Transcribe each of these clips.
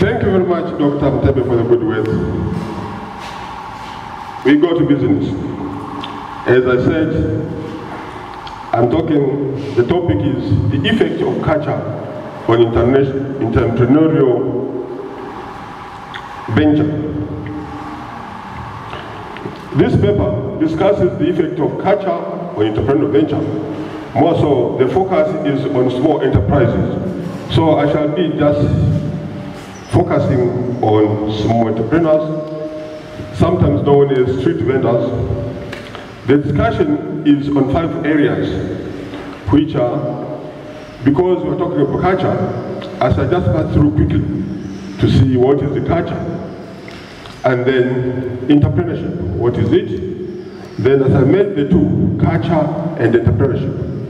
Thank you very much, Dr. Mtebe, for the good words. We go to business. As I said, I'm talking, the topic is the effect of culture on entrepreneurial venture. This paper discusses the effect of culture on entrepreneurial venture. More so, the focus is on small enterprises. So I shall be just focusing on small entrepreneurs, sometimes known as street vendors. The discussion is on five areas, which are, because we're talking about culture, I just pass through quickly to see what is the culture, and then entrepreneurship, what is it? Then as I made the two, culture and entrepreneurship.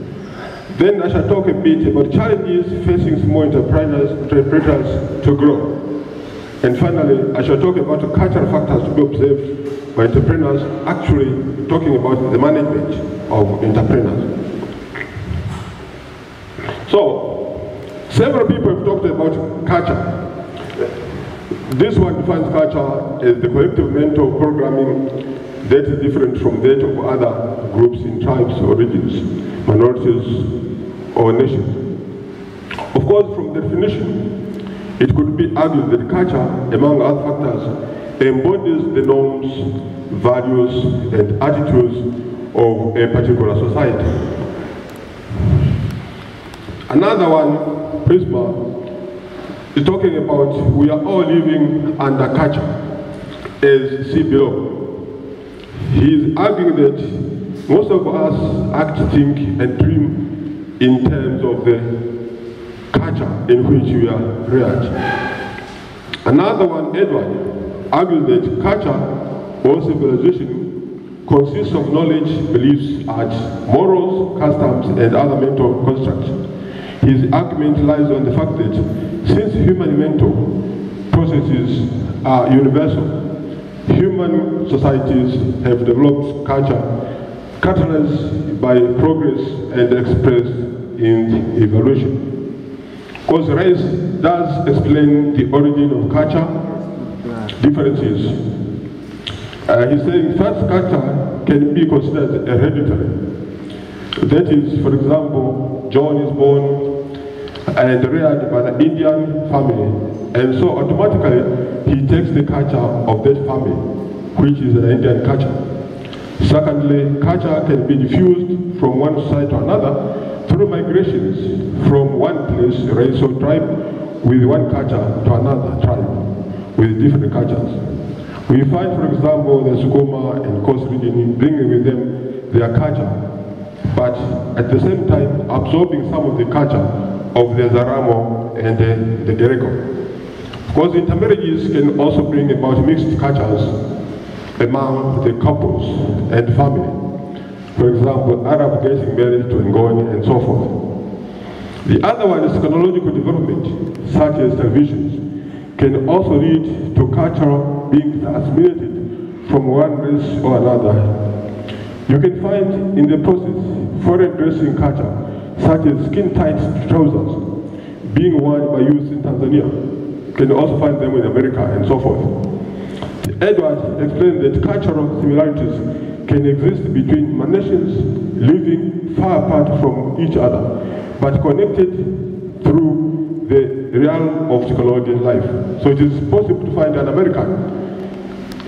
Then I shall talk a bit about challenges facing small enterprises, entrepreneurs to grow. And finally, I shall talk about cultural factors to be observed by entrepreneurs, actually talking about the management of entrepreneurs. So, several people have talked about culture. This one defines culture as the collective mental programming that is different from that of other groups in tribes or regions minorities, or nations. Of course, from definition, it could be argued that culture, among other factors, embodies the norms, values, and attitudes of a particular society. Another one, Prisma, is talking about we are all living under culture, as see below. He is arguing that most of us act, think, and dream in terms of the culture in which we are reared. Another one, Edward, argues that culture or civilization consists of knowledge, beliefs, arts, morals, customs, and other mental constructs. His argument lies on the fact that since human mental processes are universal, human societies have developed culture catalyzed by progress and expressed in evolution. Because race does explain the origin of culture differences. Uh, he's saying such culture can be considered hereditary. That is, for example, John is born and reared by an Indian family, and so automatically he takes the culture of that family, which is an Indian culture. Secondly, culture can be diffused from one side to another through migrations from one place, race or tribe, with one culture to another tribe with different cultures. We find, for example, the Sukuma and Coast region bringing with them their culture, but at the same time absorbing some of the culture of the Zaramo and the, the Gereko. Because intermarriages can also bring about mixed cultures among the couples and family. For example, Arab getting married to Ngoni and so forth. The other one is technological development, such as televisions, can also lead to culture being transmitted from one race or another. You can find in the process foreign dressing culture, such as skin-tight trousers, being worn by youth in Tanzania. You can also find them in America and so forth. Edward explained that cultural similarities can exist between nations living far apart from each other, but connected through the realm of technology life. So it is possible to find an American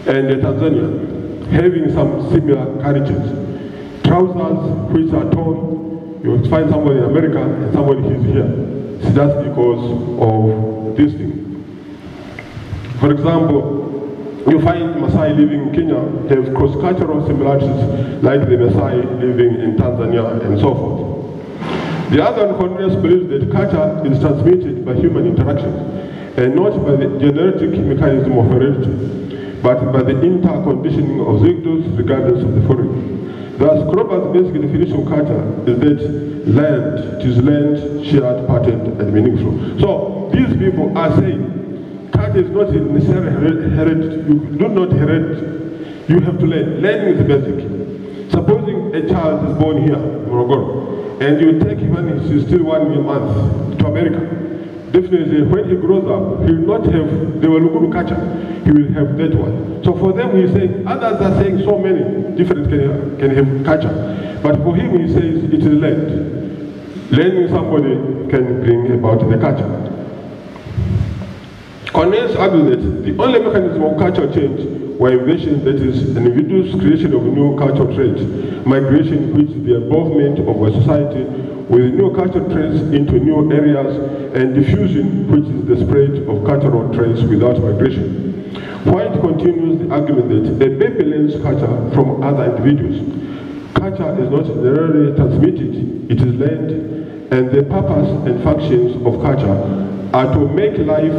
and a Tanzanian having some similar carriages. Trousers which are torn, you will find somebody in America and somebody is here. It's just because of this thing. For example, you find Maasai living in Kenya they have cross-cultural similarities like the Maasai living in Tanzania and so forth. The other unconscious believes that culture is transmitted by human interactions and not by the genetic mechanism of heredity, but by the interconditioning of zygotes regardless of the foreign. Thus, Kroeber's basic definition of culture is that land, it is land, shared, patent, and meaningful. So, these people are saying Is not necessarily hereditary. You do not inherit. You have to learn. Learning is basic. Supposing a child is born here, Morogoro, and you take him when he's still one month to America, definitely when he grows up, he will not have the Waluguru culture, he will have that one. So for them, he saying, others are saying so many different can, can have culture. But for him, he says it is learned. Learning somebody can bring about the culture. Cornelius argued that the only mechanism of cultural change were inventions that is an individual's creation of new cultural traits, migration which is the involvement of a society with new cultural traits into new areas, and diffusion which is the spread of cultural traits without migration. White continues the argument that a baby learns culture from other individuals. Culture is not generally transmitted, it is learned, and the purpose and functions of culture are to make life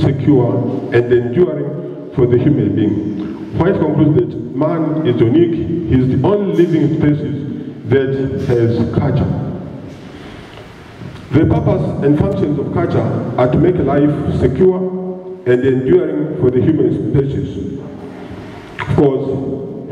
secure and enduring for the human being. White concludes that man is unique, he is the only living species that has culture. The purpose and functions of culture are to make life secure and enduring for the human species. Of course,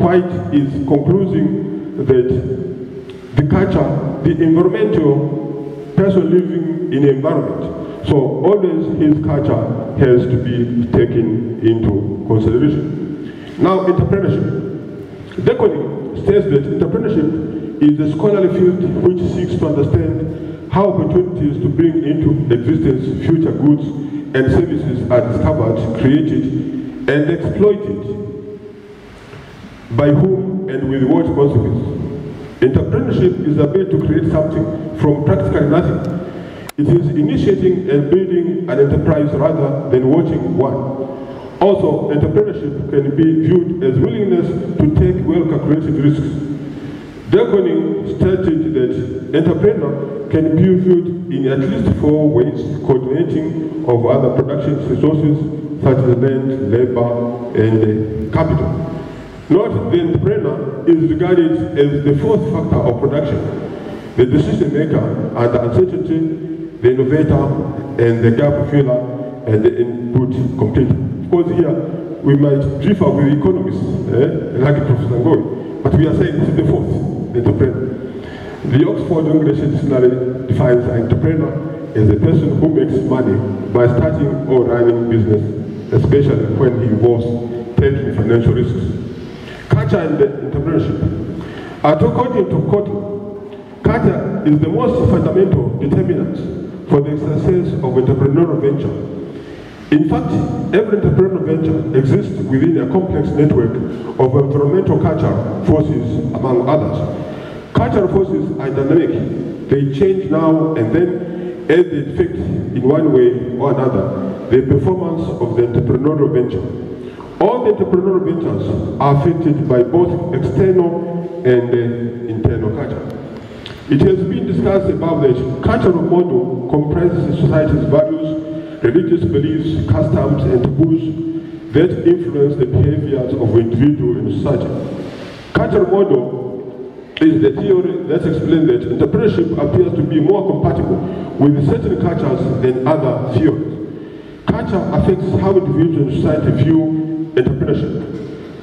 White is concluding that the culture, the environmental person living in environment so always his culture has to be taken into consideration. Now, entrepreneurship. Deconing states that entrepreneurship is a scholarly field which seeks to understand how opportunities to bring into existence future goods and services are discovered, created, and exploited by whom and with what consequence. Entrepreneurship is the ability to create something from practically nothing it is initiating and building an enterprise rather than watching one. Also, entrepreneurship can be viewed as willingness to take well-calculated risks. Diaconing stated that entrepreneur can be viewed in at least four ways, coordinating of other production resources such as land, labor, and capital. Note the entrepreneur is regarded as the fourth factor of production, the decision maker and the uncertainty the innovator and the gap filler and the input completer. Of course, here we might differ with economists, eh, like Professor Ngoi, but we are saying this is the fourth, the entrepreneur. The Oxford English Dictionary defines an entrepreneur as a person who makes money by starting or running business, especially when he involves taking financial risks. Culture and entrepreneurship. According to Cotton, culture is the most fundamental determinant for the success of entrepreneurial venture. In fact, every entrepreneurial venture exists within a complex network of environmental culture forces, among others. Cultural forces are dynamic. They change now and then as they affect in one way or another the performance of the entrepreneurial venture. All the entrepreneurial ventures are affected by both external and uh, internal culture. It has been discussed above that cultural model comprises society's values, religious beliefs, customs, and taboos that influence the behaviors of individuals in society. Cultural model is the theory that explains that entrepreneurship appears to be more compatible with certain cultures than other theories. Culture affects how individuals and society view entrepreneurship.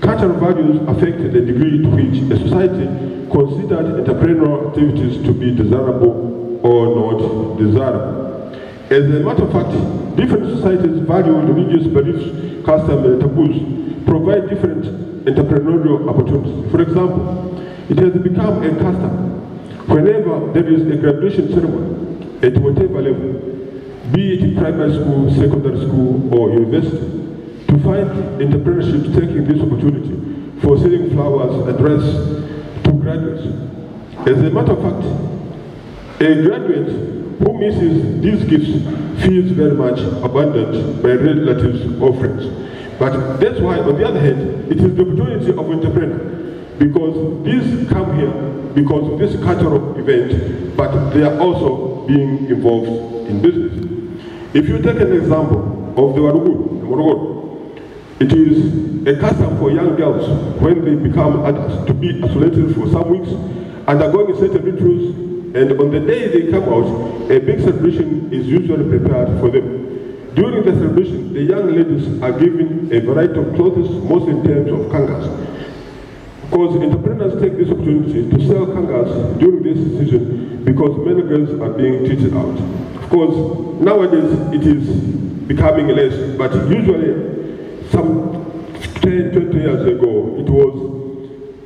Cultural values affect the degree to which a society considered entrepreneurial activities to be desirable or not desirable. As a matter of fact, different societies value religious beliefs, customs, and taboos, provide different entrepreneurial opportunities. For example, it has become a custom whenever there is a graduation ceremony at whatever level, be it primary school, secondary school, or university, to find entrepreneurship taking this opportunity for selling flowers addressed to graduates. As a matter of fact, a graduate who misses these gifts feels very much abandoned by relatives or friends. But that's why, on the other hand, it is the opportunity of entrepreneur because these come here because of this cultural event, but they are also being involved in business. If you take an example of the Warugu, it is a custom for young girls when they become adults to be isolated for some weeks, undergoing certain rituals, and on the day they come out, a big celebration is usually prepared for them. During the celebration, the young ladies are given a variety of clothes, most in terms of kangas. Of course, entrepreneurs take this opportunity to sell kangas during this season because many girls are being treated out. Of course, nowadays it is becoming less, but usually some 10, 20 years ago, it was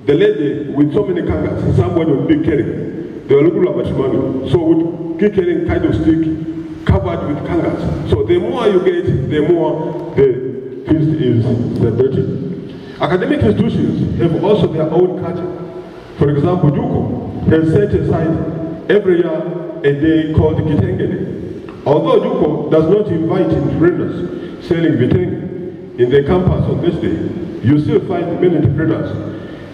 the lady with so many kangas, someone would be carrying. They were looking like a So would keep carrying kind of stick covered with kangas. So the more you get, the more the feast is celebrated. Academic institutions have also their own culture. For example, JUCO has set aside every year a day called Kitengele. Although JUCO does not invite entrepreneurs selling vitenge in the campus on this day, you still find many entrepreneurs.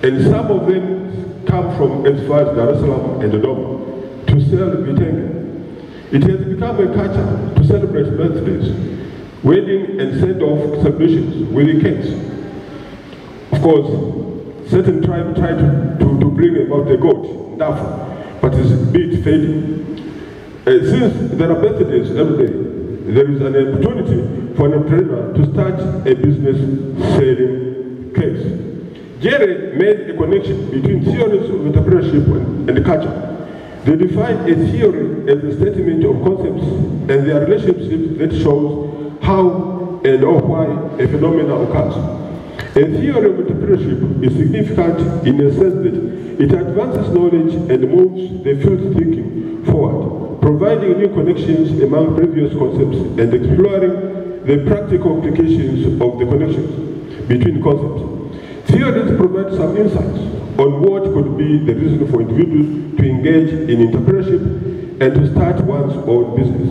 And some of them come from as far as Dar es Salaam and Dodoma to sell vitenge. It has become a culture to celebrate birthdays, wedding and send-off celebrations with the cakes. Of course, certain tribes try to, to, to bring about the goat, Dafu, but it's a bit fading. Uh, since there are birthdays every day, there is an opportunity for an entrepreneur to start a business selling case Jerry made a connection between theories of entrepreneurship and, and culture. They define a theory as a statement of concepts and their relationships that shows how and or why a phenomenon occurs. A theory of entrepreneurship is significant in the sense that it advances knowledge and moves the field thinking forward, providing new connections among previous concepts and exploring the practical applications of the connections between concepts. Theories provide some insights on what could be the reason for individuals to engage in entrepreneurship and to start one's own business.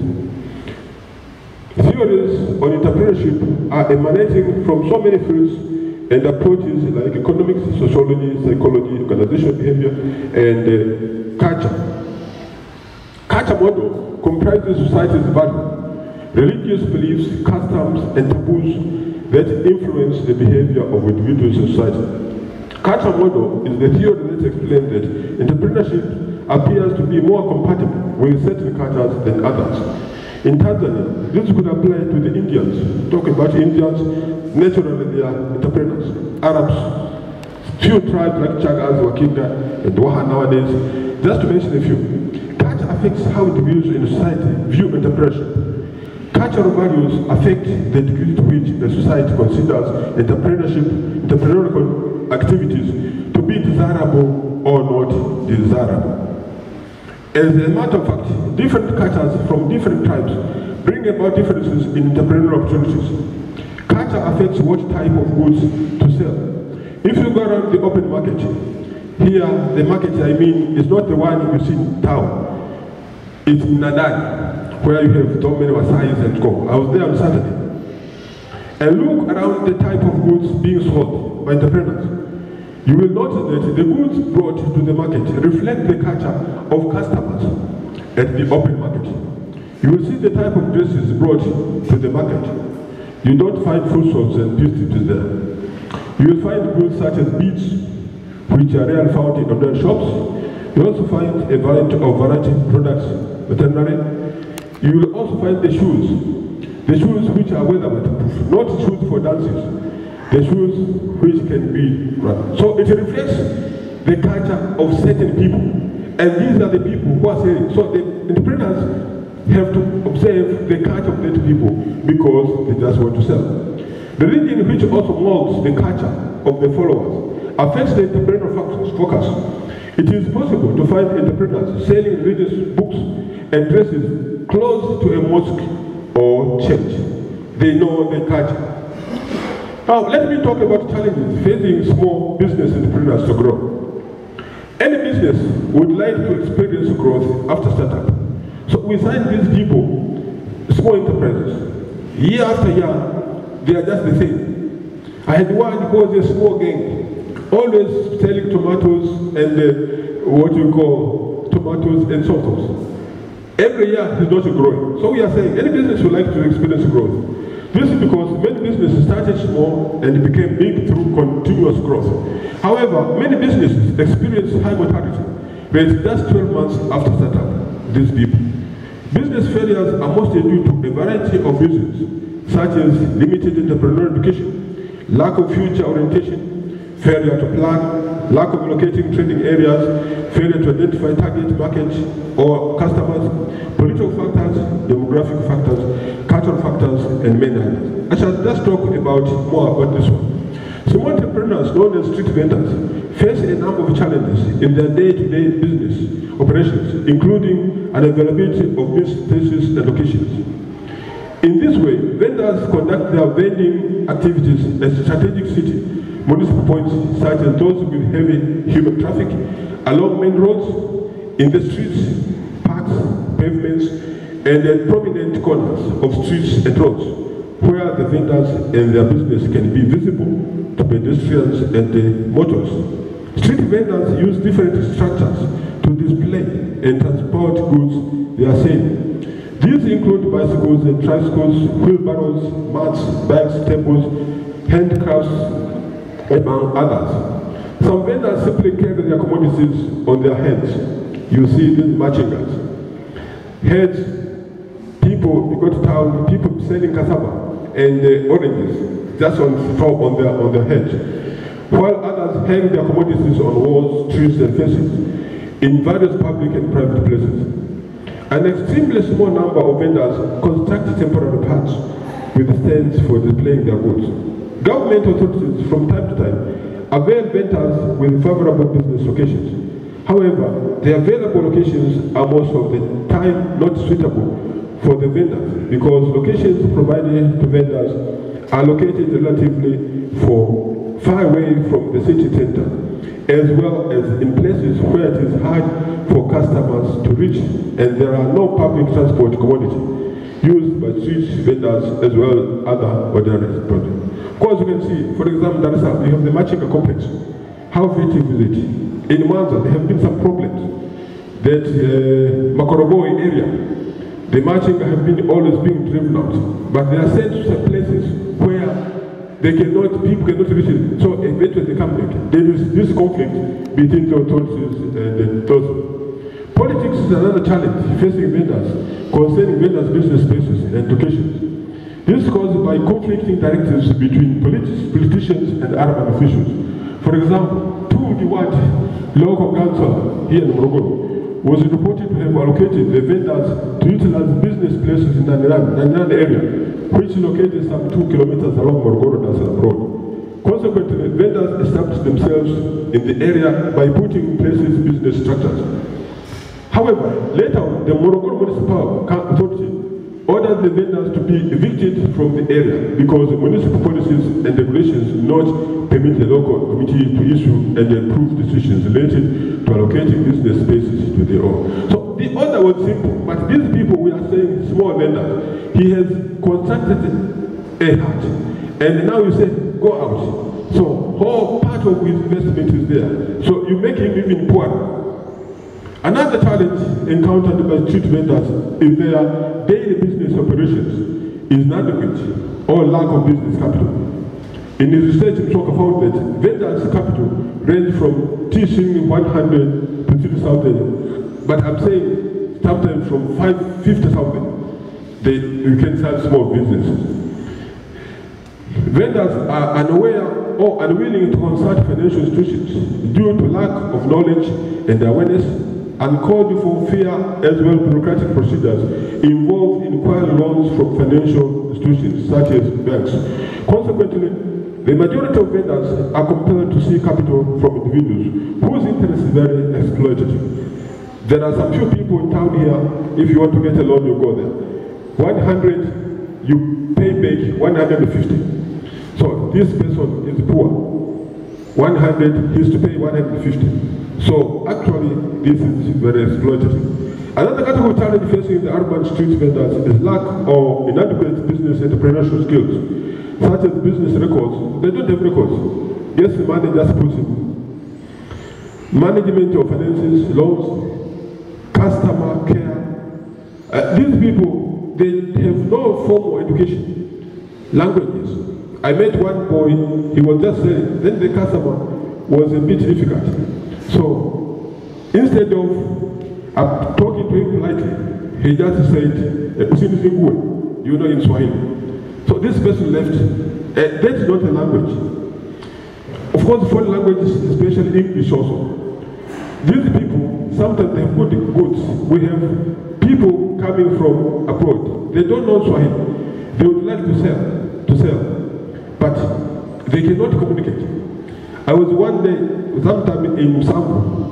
Theories on entrepreneurship are emanating from so many fields and approaches like economics, sociology, psychology, organizational behavior, and uh, culture. Culture model comprises society's value, religious beliefs, customs, and taboos that influence the behavior of individuals in society. Model is the theory that explains that entrepreneurship appears to be more compatible with certain cultures than others. In Tanzania, this could apply to the Indians. Talking about Indians, naturally they are entrepreneurs. Arabs, few tribes like Chagas, Wakinda, and Waha nowadays, just to mention a few. Affects how individuals in society view entrepreneurship. Cultural values affect the degree to which the society considers entrepreneurship, entrepreneurial activities to be desirable or not desirable. As a matter of fact, different cultures from different tribes bring about differences in entrepreneurial opportunities. Culture affects what type of goods to sell. If you go around the open market, here the market I mean is not the one you see in town. It's in Nadani, where you have so many Wasais and go. I was there on Saturday. And look around the type of goods being sold by entrepreneurs. You will notice that the goods brought to the market reflect the culture of customers at the open market. You will see the type of dresses brought to the market. You don't find food shops and pastries there. You will find goods such as beads, which are rarely found in other shops. You also find a variety of variety products, veterinary. You will also find the shoes, the shoes which are weather proof, not shoes for dances, the shoes which can be run. So it reflects the culture of certain people. And these are the people who are selling. So the entrepreneurs have to observe the culture of those people because they just want to sell. The religion which also molds the culture of the followers affects the entrepreneurial focus. It is possible to find entrepreneurs selling religious books and dresses close to a mosque or church. They know the culture. Now, let me talk about challenges facing small business entrepreneurs to grow. Any business would like to experience growth after startup. So we sign these people, small enterprises. Year after year, they are just the same. I had one who was a small gang, always selling tomatoes and uh, what you call tomatoes and sauce. Every year he's not growing. So we are saying any business would like to experience growth. This is because many businesses started small and became big through continuous growth. However, many businesses experience high mortality rates just 12 months after startup. These people. Business failures are mostly due to a variety of reasons, such as limited entrepreneurial education, lack of future orientation, failure to plan, lack of locating trading areas, failure to identify target markets or customers, political factors, demographic factors, cultural factors, and many others. I shall just talk about more about this one. Small entrepreneurs, known as street vendors, face a number of challenges in their day-to-day -day business operations, including unavailability of places and locations. In this way, vendors conduct their vending activities at strategic city municipal points such as those with heavy human traffic along main roads, in the streets, parks, pavements, and at prominent corners of streets and roads where the vendors and their business can be visible to pedestrians and the motorists. Street vendors use different structures to display and transport goods they are selling. These include bicycles and tricycles, wheelbarrows, mats, bags, tables, handcrafts, among others. Some vendors simply carry their commodities on their heads. You see these guards. Heads, people, you go to town, people selling cassava and uh, oranges, just on, top on their, on their heads while others hang their commodities on walls, trees, and fences in various public and private places. An extremely small number of vendors construct temporary parts with stands for displaying their goods. Government authorities from time to time avail vendors with favorable business locations. However, the available locations are most of the time not suitable for the vendors because locations provided to vendors are located relatively for far away from the city center, as well as in places where it is hard for customers to reach and there are no public transport commodity used by street vendors as well as other ordinary products. Of course, you can see, for example, Dar es Salaam, you have the Machinga complex. How effective is it? In Mwanza, there have been some problems that uh, Makoroboi area, the Machinga have been always being driven out, but they are sent to some places where they cannot, people cannot reach it. So eventually they come back. There is this conflict between the authorities and those. Politics is another challenge facing vendors concerning vendors' business spaces and locations. This caused by conflicting directives between politicians and urban officials. For example, two Diwat local council here in Morogoro was reported to have allocated the vendors to utilize business places in the area which is located some two kilometers along Morogoro National Road. Consequently, vendors established themselves in the area by putting in place business structures. However, later on, the Morogoro Municipal Authority ordered the vendors to be from the area because municipal policies and regulations not permit the local committee to issue and approve decisions related to allocating business spaces to their own. So the order was simple, but these people we are saying small vendors. He has contracted a heart. And now you say, go out. So whole part of his investment is there. So you make him even poorer. Another challenge encountered by street vendors in their daily business operations is inadequate or lack of business capital. In his research, Mtoka found that vendors' capital range from teaching 100 to 3,000, but I'm saying sometimes from 50,000 they, you can start small business. Vendors are unaware or unwilling to consult financial institutions due to lack of knowledge and awareness and called for fair as well bureaucratic procedures involved in acquiring loans from financial institutions such as banks. Consequently, the majority of vendors are compelled to seek capital from individuals whose interest is very exploitative. There are some few people in town here, if you want to get a loan, you go there. 100, you pay back 150. So this person is poor. 100, he has to pay 150. So actually, this is very exploitative. Another category challenge facing the urban street vendors is lack of inadequate business entrepreneurial skills, such as business records. They don't have records. Yes, the managers put in. Management of finances, loans, customer care. Uh, these people they have no formal education, languages. I met one boy, he was just saying, then the customer was a bit difficult. So instead of uh, talking to him politely, he just said, eh, you know in Swahili. So this person left. Uh, that's not a language. Of course, foreign languages, especially English also. These people, sometimes they good goods. We have people coming from abroad. They don't know Swahili. They would like to sell, to sell, but they cannot communicate. I was one day, sometime in Sambo.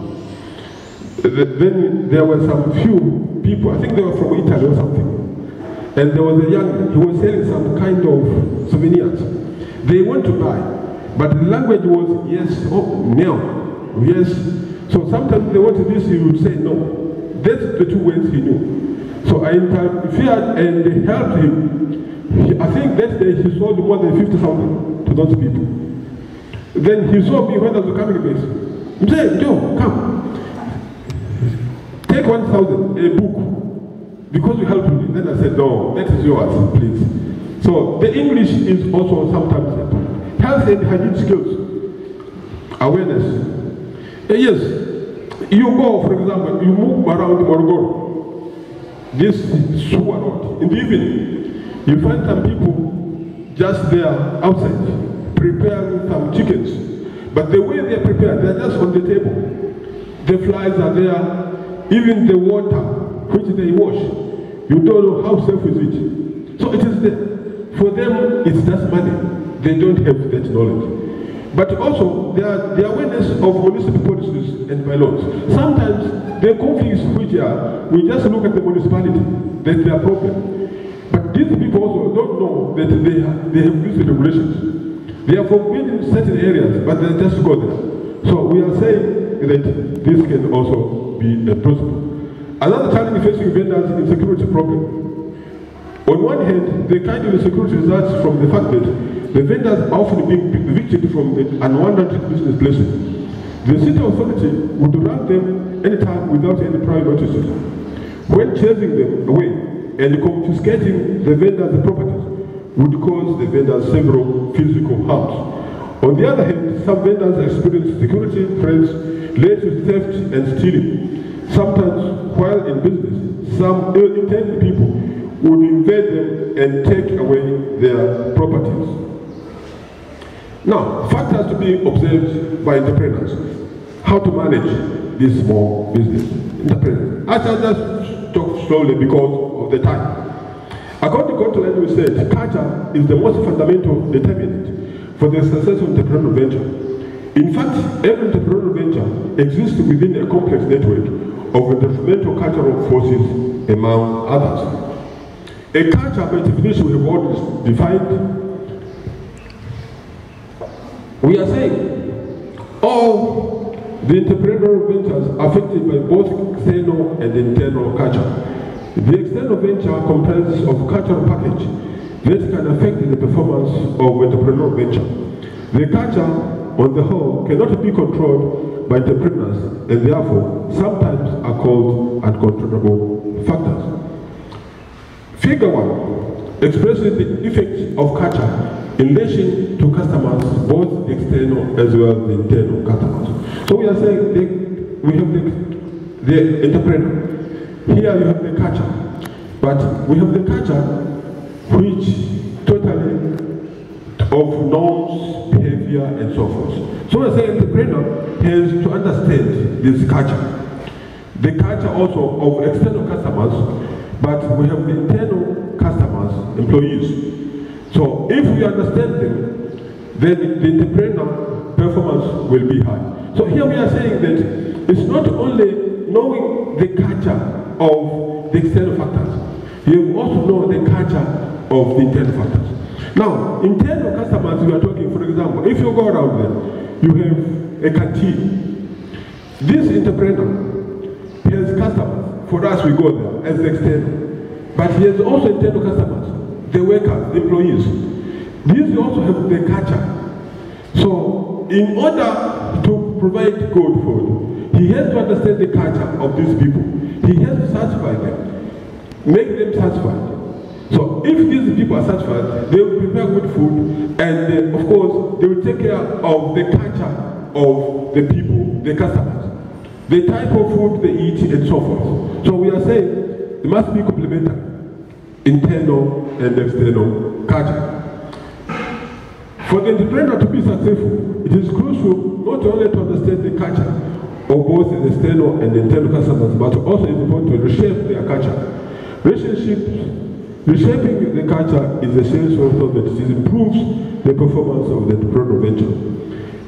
Then there were some few people, I think they were from Italy or something. And there was a young, he was selling some kind of souvenirs. They went to buy, but the language was yes, oh, no, yes. So sometimes they wanted this, he would say no. That's the two ways he knew. So I interfered and helped him. I think that day he sold more than 50,000 to those people. Then he saw me when I was coming base. He said, Joe, come. Take 1,000, a book. Because you helped me. Then I said, no, that is yours, please. So the English is also sometimes health and hygiene skills, awareness. Uh, yes, you go, for example, you move around Morogoro, this SUA road, in the evening, you find some people just there outside, preparing some chickens. But the way they're prepared, they're just on the table. The flies are there, even the water which they wash, you don't know how safe is it. So it is the, for them, it's just money. They don't have that knowledge. But also, are the awareness of municipal policies and bylaws. Sometimes the conflicts which are, we just look at the municipality, that's their problem. But these people also don't know that they have, they have used regulations. They are forbidden in certain areas, but they just go there. So we are saying that this can also be a principle. Another challenge facing vendors is the security problem. On one hand, the kind of insecurity results from the fact that the vendors are often being evicted from the unwanted business places. The city authority would run them anytime without any prior notices. When chasing them away and confiscating the vendors' properties would cause the vendors several physical harms. On the other hand, some vendors experience security threats led to theft and stealing. Sometimes, while in business, some ill-intended people would invade them and take away their properties. Now, factors to be observed by entrepreneurs. How to manage this small business. Entrepreneurs. I shall just talk slowly because of the time. According to Gottland, we said culture is the most fundamental determinant for the success of entrepreneurial venture. In fact, every entrepreneurial venture exists within a complex network of detrimental cultural forces among others. A culture by definition we have already defined. We are saying all the entrepreneurial ventures affected by both external and internal culture. The external venture comprises of cultural package that can affect the performance of entrepreneurial venture. The culture on the whole, cannot be controlled by entrepreneurs and therefore sometimes are called uncontrollable factors. Figure 1 expresses the effect of culture in relation to customers, both external as well as internal customers. So we are saying the, we have the, the entrepreneur. Here you have the culture, but we have the culture which totally of norms, behavior, and so forth. So I say entrepreneur has to understand this culture. The culture also of external customers, but we have the internal customers, employees. So if we understand them, then the entrepreneur performance will be high. So here we are saying that it's not only knowing the culture of the external factors, you also know the culture of the internal factors. Now, internal customers, we are talking, for example, if you go around there, you have a canteen. This entrepreneur has customers. For us, we go there as external. But he has also internal customers, the workers, the employees. These also have the culture. So, in order to provide good food, he has to understand the culture of these people. He has to satisfy them, make them satisfied. So if these people are satisfied, they will prepare good food and uh, of course they will take care of the culture of the people, the customers. The type of food they eat and so forth. So we are saying it must be complementary, internal and external culture. For For the entrepreneur to be successful, it is crucial not only to understand the culture of both the external and internal customers, but also important to reshape their culture. Relationships, reshaping the culture is essential so that it improves the performance of the entrepreneurial venture.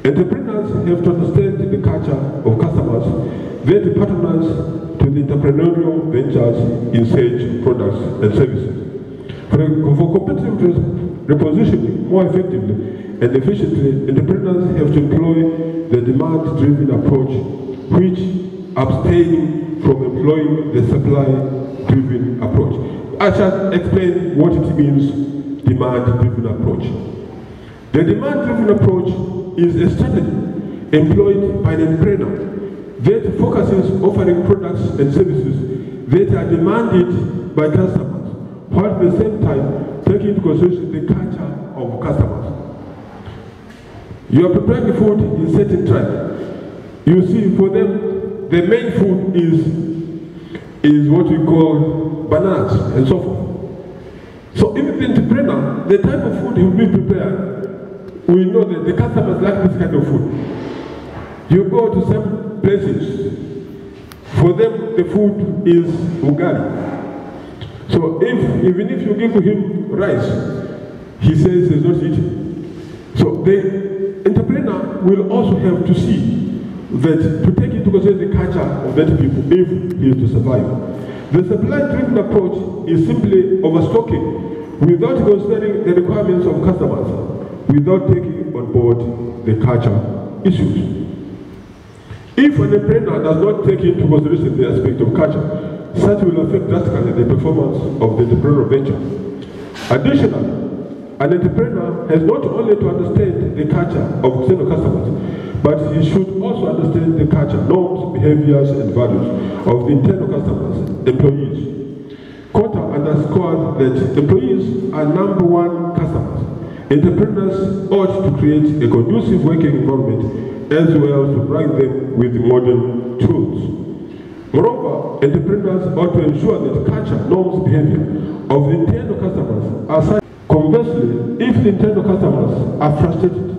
Entrepreneurs have to understand the culture of customers, their partners to the entrepreneurial ventures in sales products and services. For, for competitive repositioning more effectively and efficiently, entrepreneurs have to employ the demand-driven approach, which abstain from employing the supply-driven approach. I shall explain what it means, demand-driven approach. The demand-driven approach is a strategy employed by the entrepreneur that focuses offering products and services that are demanded by customers, while at the same time taking into consideration the culture of customers. You are preparing food in certain tribe. You see, for them, the main food is is what we call bananas and so forth. So if the entrepreneur, the type of food he will be prepared, we know that the customers like this kind of food. You go to some places, for them the food is ugali. So if even if you give him rice, he says he's not eating. So the entrepreneur will also have to see that to take into consideration the culture of that people if he is to survive. The supply-driven approach is simply overstocking without considering the requirements of customers, without taking on board the culture issues. If an entrepreneur does not take into consideration the aspect of culture, such will affect drastically the performance of the entrepreneurial venture. Additionally, an entrepreneur has not only to understand the culture of external customers, but he should also understand the culture, norms, behaviors, and values of the internal customers, employees. Quota underscores that employees are number one customers. Entrepreneurs ought to create a conducive working environment as well as to provide them with modern tools. Moreover, entrepreneurs ought to ensure that culture, norms, behavior of internal customers are such. Conversely, if internal customers are frustrated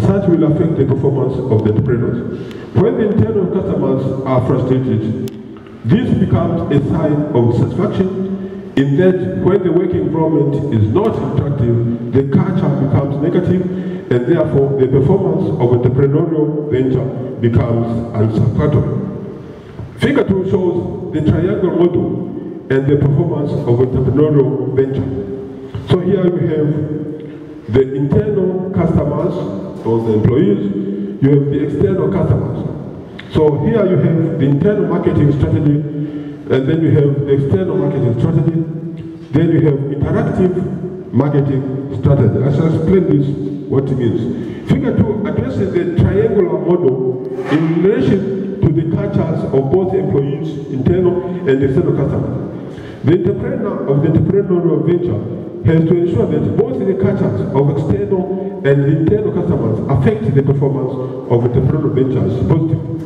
such will affect the performance of the entrepreneurs. When the internal customers are frustrated, this becomes a sign of satisfaction in that when the working environment is not attractive, the culture becomes negative and therefore the performance of entrepreneurial venture becomes unsatisfactory. Figure 2 shows the triangle model and the performance of entrepreneurial venture. So here we have the internal customers the employees, you have the external customers. So here you have the internal marketing strategy, and then you have the external marketing strategy, then you have interactive marketing strategy. I shall explain this, what it means. Figure two addresses the triangular model in relation to the cultures of both employees, internal and external customers. The entrepreneur of the entrepreneurial venture has to ensure that both the cultures of external and internal customers affect the performance of entrepreneurial ventures positively.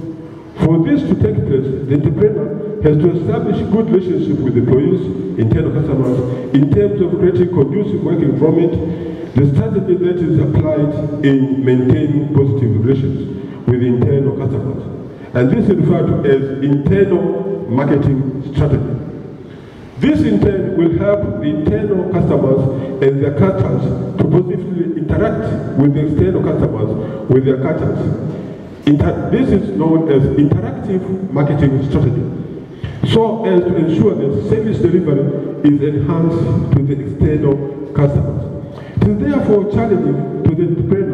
For this to take place, the entrepreneur has to establish good relationship with employees, internal customers, in terms of creating conducive working environment, the strategy that is applied in maintaining positive relations with internal customers. And this is referred to as internal marketing strategy. This in turn will help the internal customers and their customers to positively interact with the external customers with their customers. Inter this is known as interactive marketing strategy. So as to ensure that service delivery is enhanced to the external customers. It is therefore challenging to the entrepreneur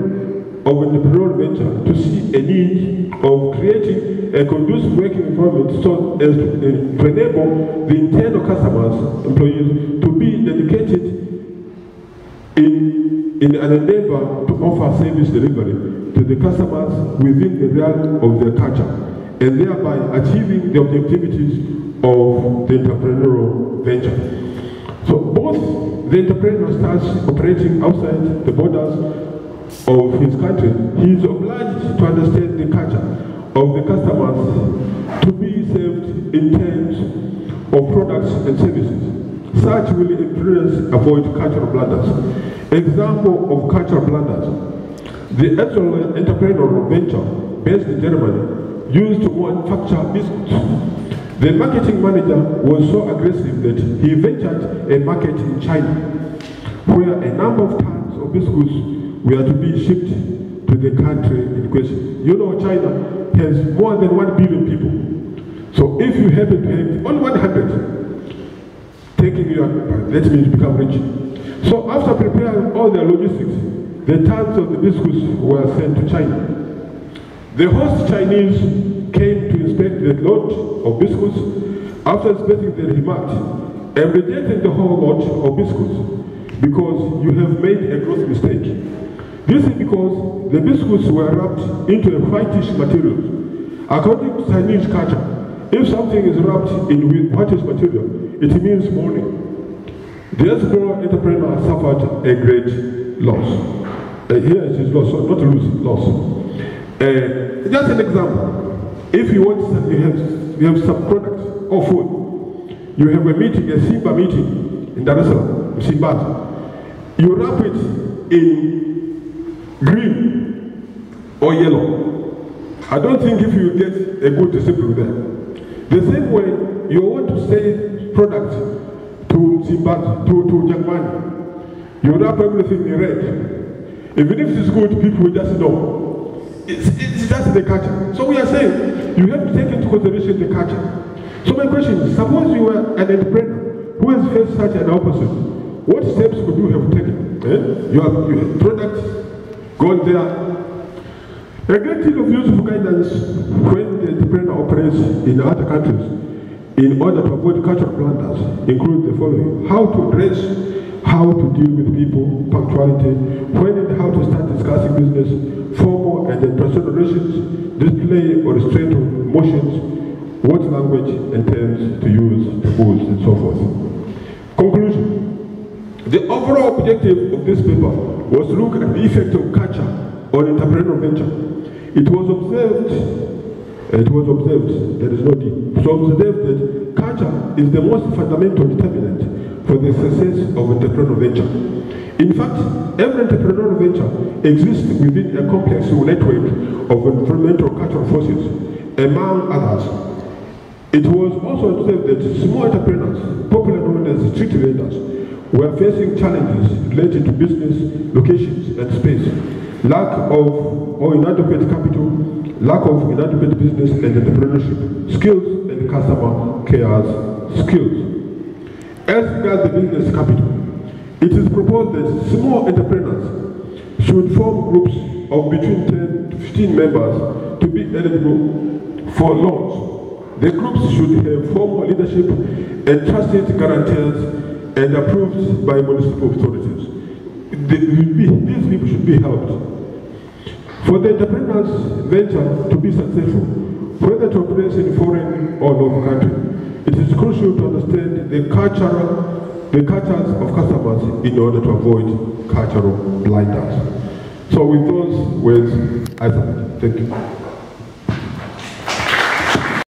of an entrepreneurial venture to see a need of creating a conducive working environment so as to, uh, to enable the internal customers, employees, to be dedicated in, in an endeavor to offer service delivery to the customers within the realm of their culture and thereby achieving the objectivities of the entrepreneurial venture. So both the entrepreneur starts operating outside the borders of his country, he is obliged to understand the culture of the customers to be served in terms of products and services. Such will influence avoid cultural blunders Example of cultural blunders. The actual entrepreneurial venture based in Germany used to manufacture biscuits. The marketing manager was so aggressive that he ventured a market in China, where a number of tons of biscuits were to be shipped to the country in question. You know China has more than one billion people. So if you happen to have only 100 taking your, that means you become rich. So after preparing all their logistics, the tons of the biscuits were sent to China. The host Chinese came to inspect the lot of biscuits. After inspecting the remarked, and rejected the whole lot of biscuits because you have made a gross mistake. This is because the biscuits were wrapped into a whitish material. According to Chinese culture, if something is wrapped in whitish material, it means mourning. The explorer entrepreneur suffered a great loss. Uh, here loss, not lose, loss. Uh, just an example. If you want, you have, you have some products or food. You have a meeting, a Simba meeting in Dar es Salaam, Simba. You wrap it in green or yellow. I don't think if you get a good discipline there. The same way you want to sell product to Zimbabwe, to, to Germany, you wrap everything in red. Even if it's good, people just know. It's, it's just the culture. So we are saying you have to take into consideration the culture. So my question is, suppose you were an entrepreneur who has faced such an opposite, what steps could you have taken? Eh? You have, you gone there. A great deal of useful guidance when the entrepreneur operates in other countries in order to avoid cultural blunders include the following. How to dress how to deal with people, punctuality, when and how to start discussing business, formal and personal relations, display or restraint of emotions, what language and terms to use to use, and so forth. Conclusion. The overall objective of this paper was to look at the effect of culture on entrepreneurial venture. It was observed, it was observed, there is no D, it was observed that culture is the most fundamental determinant for the success of entrepreneurial venture. In fact, every entrepreneurial venture exists within a complex network of environmental cultural forces, among others. It was also observed that small entrepreneurs, popularly known as street vendors, were facing challenges related to business locations and space, lack of or inadequate capital, lack of inadequate business and entrepreneurship skills, and customer care skills. As regards the business capital, it is proposed that small entrepreneurs should form groups of between 10 to 15 members to be eligible for loans. The groups should have formal leadership and trusted guarantors and approved by municipal authorities. these people should be helped. For the entrepreneurs venture to be successful, whether to operate in foreign or local country, it is crucial to understand the cultural, the cultures of customers in order to avoid cultural blinders. So with those words, I thank you.